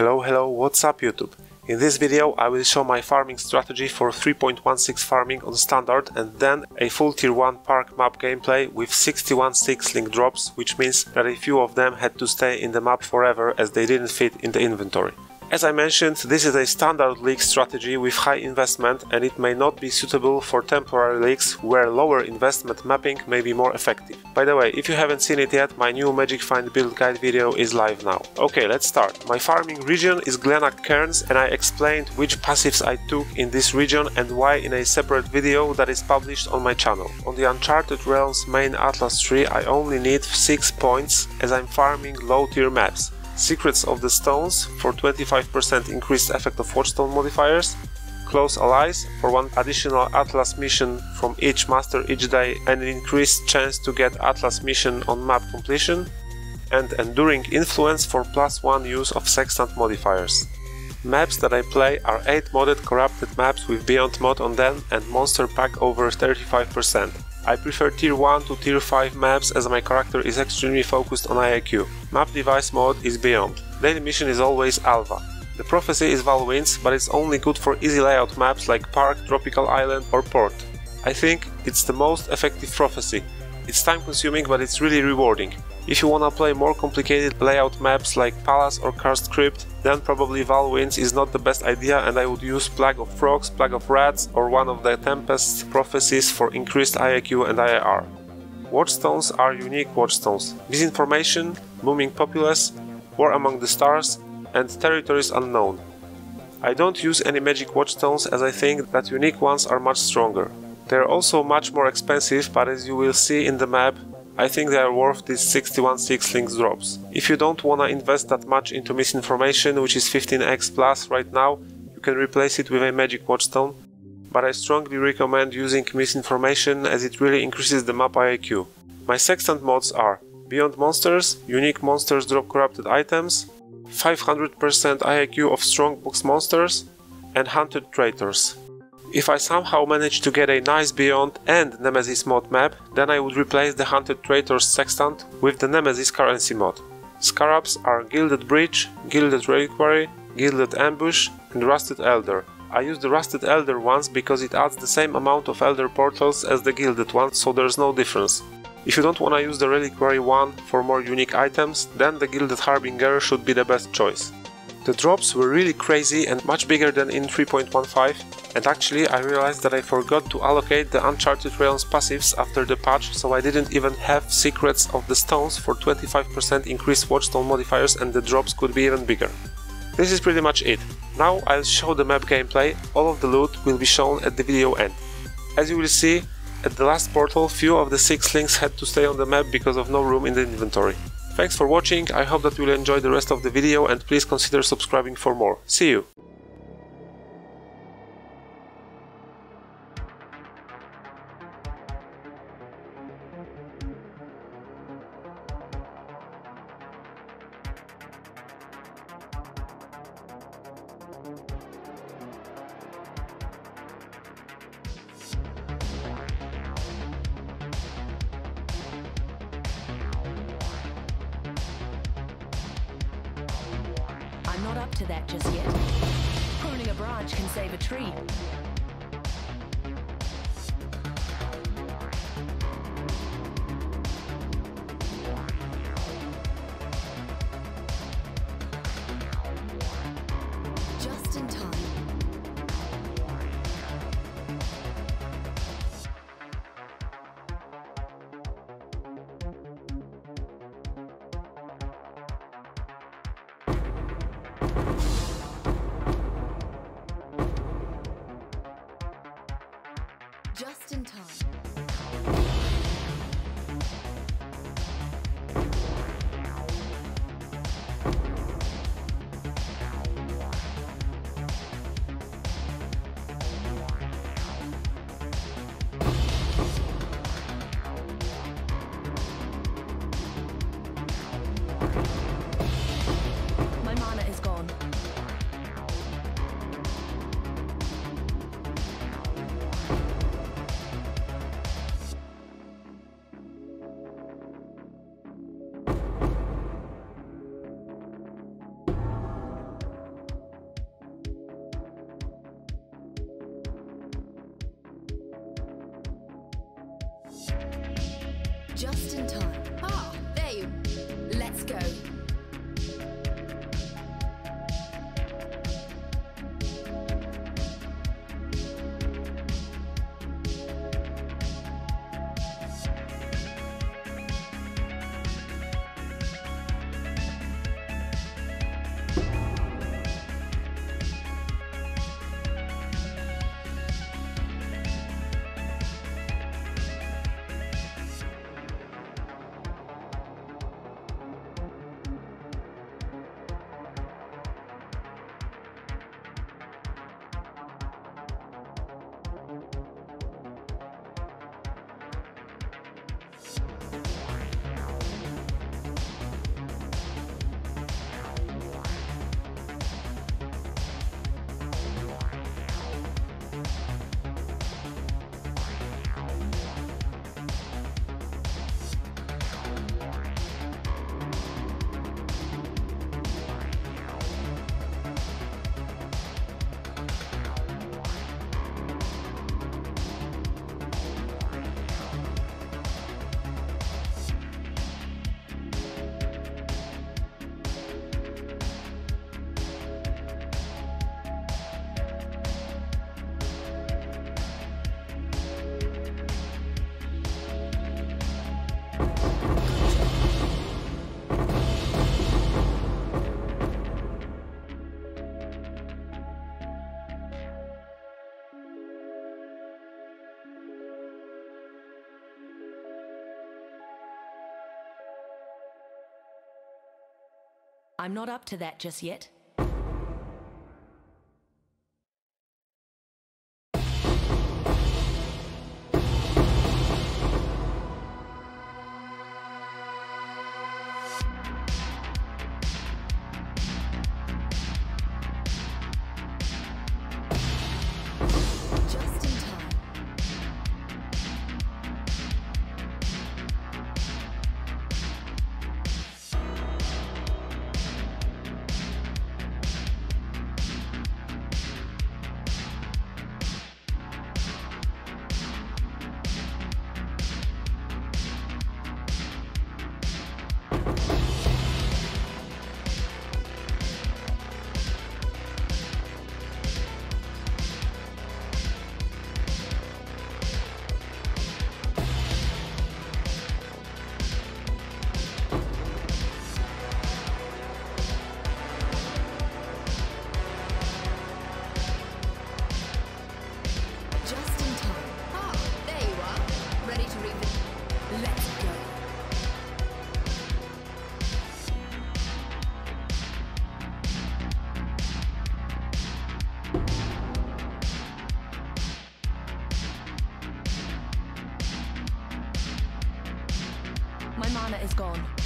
Hello hello what's up YouTube? In this video I will show my farming strategy for 3.16 farming on standard and then a full tier 1 park map gameplay with 61 6 link drops which means that a few of them had to stay in the map forever as they didn't fit in the inventory. As I mentioned, this is a standard league strategy with high investment and it may not be suitable for temporary leagues where lower investment mapping may be more effective. By the way, if you haven't seen it yet, my new Magic Find build guide video is live now. Okay, let's start. My farming region is Glennach Cairns and I explained which passives I took in this region and why in a separate video that is published on my channel. On the Uncharted Realms main Atlas tree I only need 6 points as I'm farming low tier maps. Secrets of the Stones for 25% increased effect of Watchstone modifiers, Close Allies for one additional Atlas mission from each master each day and an increased chance to get Atlas mission on map completion, and Enduring Influence for plus one use of Sextant modifiers. Maps that I play are 8 modded corrupted maps with Beyond mod on them and monster pack over 35%. I prefer tier 1 to tier 5 maps as my character is extremely focused on IIQ. Map device mode is Beyond. Daily mission is always Alva. The prophecy is Vaal Winds, but it's only good for easy layout maps like Park, Tropical Island or Port. I think it's the most effective prophecy. It's time consuming but it's really rewarding. If you wanna play more complicated layout maps like Palace or Cursed Crypt, then probably Vaal Winds is not the best idea and I would use Plague of Frogs, Plague of Rats or one of the Tempest's prophecies for increased IIQ and IIR. Watchstones are unique watchstones. Misinformation, Booming Populace, War Among the Stars and Territories Unknown. I don't use any magic watchstones as I think that unique ones are much stronger. They are also much more expensive but as you will see in the map I think they are worth these 61 6 links drops. If you don't wanna invest that much into misinformation, which is 15x plus right now, you can replace it with a magic watchstone, but I strongly recommend using misinformation as it really increases the map IQ. My sextant mods are Beyond Monsters, Unique Monsters drop corrupted items, 500% IQ of strong box monsters, and Hunted Traitors. If I somehow manage to get a nice Beyond and Nemesis mod map, then I would replace the Hunted Traitors Sextant with the Nemesis currency mod. Scarabs are Gilded Bridge, Gilded Reliquary, Gilded Ambush and Rusted Elder. I use the Rusted Elder ones because it adds the same amount of Elder portals as the Gilded ones, so there's no difference. If you don't wanna use the Reliquary one for more unique items, then the Gilded Harbinger should be the best choice. The drops were really crazy and much bigger than in 3.15 and actually I realized that I forgot to allocate the Uncharted Realms passives after the patch so I didn't even have Secrets of the Stones for 25% increased Watchstone modifiers and the drops could be even bigger. This is pretty much it. Now I'll show the map gameplay, all of the loot will be shown at the video end. As you will see, at the last portal few of the 6 links had to stay on the map because of no room in the inventory. Thanks for watching, I hope that you will enjoy the rest of the video and please consider subscribing for more. See you! I'm not up to that just yet. That is is gone.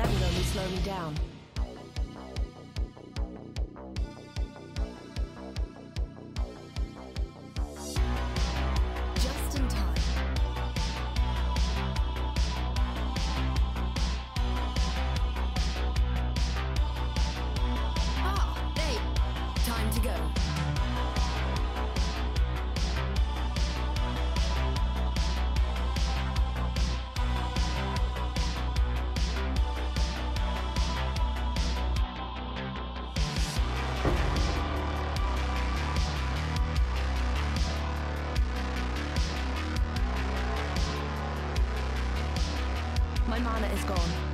That would only slow me down. Mana is gone.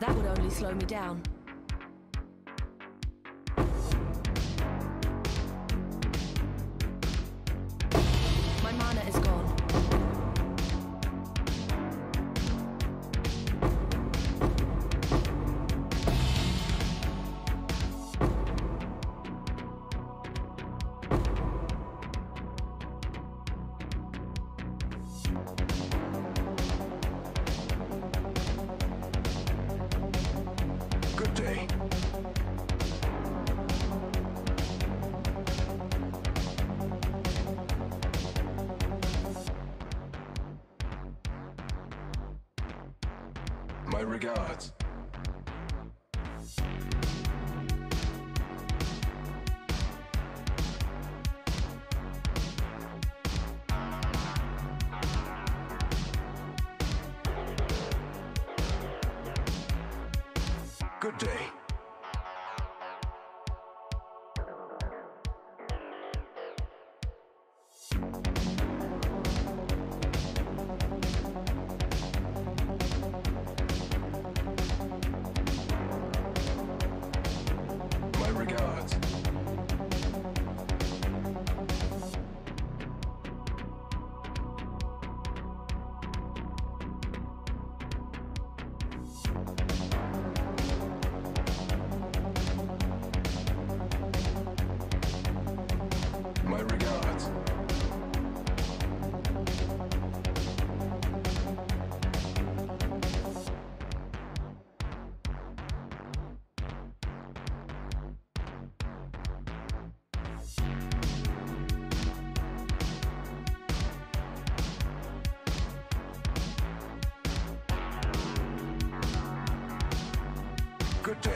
That would only slow me down. My Good day.